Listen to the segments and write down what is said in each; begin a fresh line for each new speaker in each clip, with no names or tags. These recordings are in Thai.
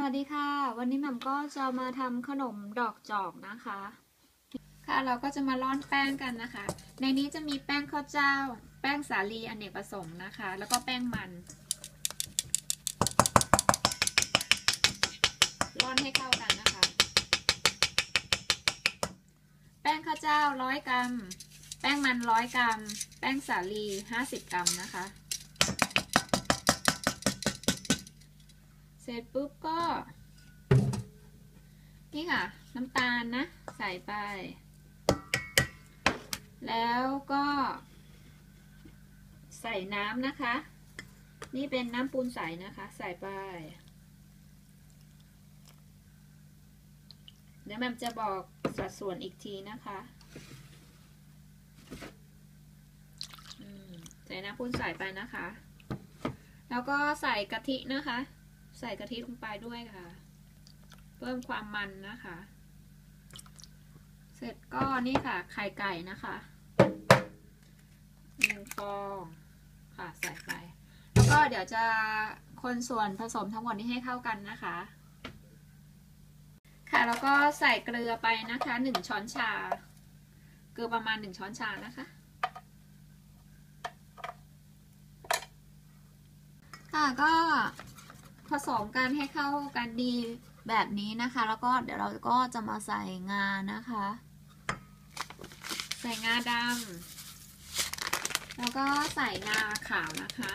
สวัสดีค่ะ วันนี้แหม่มก็จะมาทำขนมดอกจอกนะคะ ค่ะเราก็จะมาร่อนแป้งกันนะคะ ในนี้จะมีแป้งข้าวเจ้า แป้งสาลีอเนกประสงค์นะคะ แล้วก็แป้งมันร่อนให้เข้ากันนะคะ แป้งข้าวเจ้าร้อยกรัม แป้งมันร้อยกรัม แป้งสาลีห้าสิบกรัมนะคะ เส ร็จปุ๊บก็ นี่ค่ะ น้ำตาลนะ ใส่ไป แล้วก็ ใส่น้ำนะคะ นี่เป็นน้ำปูนใสนะคะ ใส่ไปเดี๋ยวแมมจะบอกสัดส่วนอีกทีนะคะใส่น้ำปูนใสไปนะคะ แล้วก็ใส่กะทินะคะ ใส่กะทิลงไปด้วยค่ะ เพิ่มความมันนะคะ เสร็จก็นี่ค่ะ ไข่ไก่นะคะหนึ่งฟองค่ะใส่ไป แล้วก็เดี๋ยวจะคนส่วนผสมทั้งหมดนี้ให้เข้ากันนะคะ ค่ะแล้วก็ใส่เกลือไปนะคะหนึ่งช้อนชา เกลือประมาณหนึ่งช้อนชานะคะค่ะก็ ผสมกันให้เข้ากันดีแบบนี้นะคะ แล้วก็เดี๋ยวเราก็จะมาใส่งานะคะ ใส่งาดำแล้วก็ใส่งาขาวนะคะ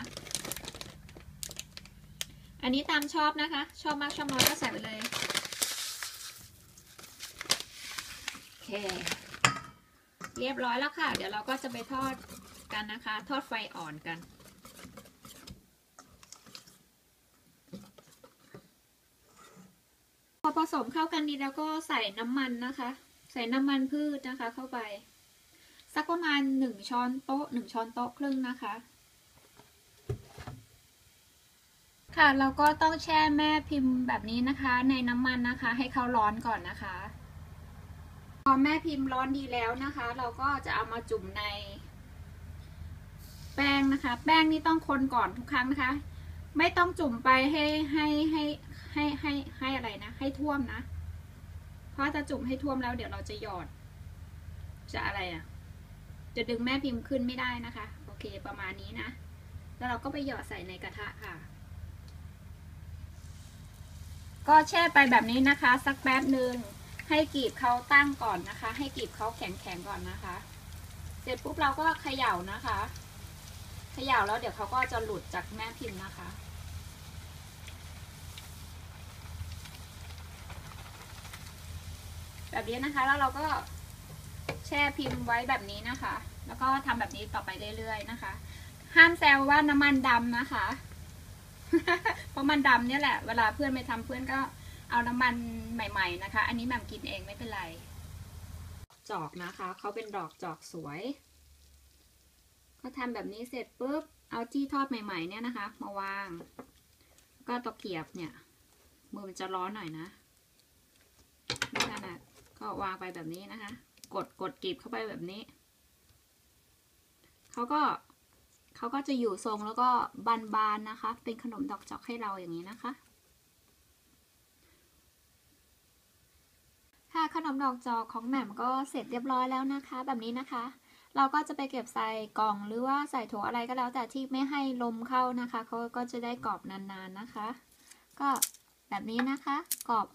อันนี้ตามชอบนะคะ ชอบมากชอบน้อยก็ใส่ไปเลยโอเคเรียบร้อยแล้วค่ะ เดี๋ยวเราก็จะไปทอดกันนะคะ ทอดไฟอ่อนกัน พอ ผสมเข้ากันดีแล้วก็ใส่น้ำมันนะคะ ใส่น้ำมันพืชนะคะ เข้าไป สักประมาณหนึ่งช้อนโต๊ะหนึ่งช้อนโต๊ะครึ่งนะคะ ค่ะเราก็ต้องแช่แม่พิมพ์แบบนี้นะคะ ในน้ำมันนะคะ ให้เขาร้อนก่อนนะคะ พอแม่พิมพ์ร้อนดีแล้วนะคะ เราก็จะเอามาจุ่มใน แป้งนะคะ แป้งนี่ต้องคนก่อนทุกครั้งนะคะ ไม่ต้องจุ่มไปให้ให้ให้ให้ให้ให้อะไรนะ ให้ท่วมนะ เพราะถ้าจุ่มให้ท่วมแล้วเดี๋ยวเราจะหยอด จะอะไรอะ จะดึงแม่พิมพ์ขึ้นไม่ได้นะคะ โอเคประมาณนี้นะ แล้วเราก็ไปหยอดใส่ในกระทะค่ะ ก็แช่ไปแบบนี้นะคะ สักแป๊บหนึ่งให้กีบเขาตั้งก่อนนะคะ ให้กีบเขาแข็งๆก่อนนะคะ เสร็จปุ๊บเราก็เขย่านะคะ เขย่าแล้วเดี๋ยวเขาก็จะหลุดจากแม่พิมพ์นะคะ แบบนี้นะคะ แล้วเราก็แช่พิมพ์ไว้แบบนี้นะคะ แล้วก็ทำแบบนี้ต่อไปเรื่อยๆนะคะ ห้ามแซวว่าน้ำมันดำนะคะ เพราะมันดำเนี่ยแหละ เวลาเพื่อนไปทำเพื่อนก็เอาน้ำมันใหม่ ๆนะคะ อันนี้แหม่มกินเองไม่เป็นไร จอกนะคะเขาเป็นดอกจอกสวยก็ทำแบบนี้เสร็จปุ๊บเอาจี้ทอดใหม่ ๆ เนี่ยนะคะ มาวาง ก็ตะเกียบเนี่ย มือมันจะร้อนหน่อยนะไม่ถนัด ก็วางไปแบบนี้นะคะ กดกดกรีบเข้าไปแบบนี้ เขาก็เขาก็จะอยู่ทรงแล้วก็บานๆนะคะ เป็นขนมดอกจอกให้เราอย่างนี้นะคะ ค่ะขนมดอกจอกของแหม่มก็เสร็จเรียบร้อยแล้วนะคะ แบบนี้นะคะ เราก็จะไปเก็บใส่กล่องหรือว่าใส่ถุงอะไรก็แล้วแต่ที่ไม่ให้ลมเข้านะคะเขาก็จะได้กรอบนานๆนะคะ ก็แบบนี้นะคะ กรอบ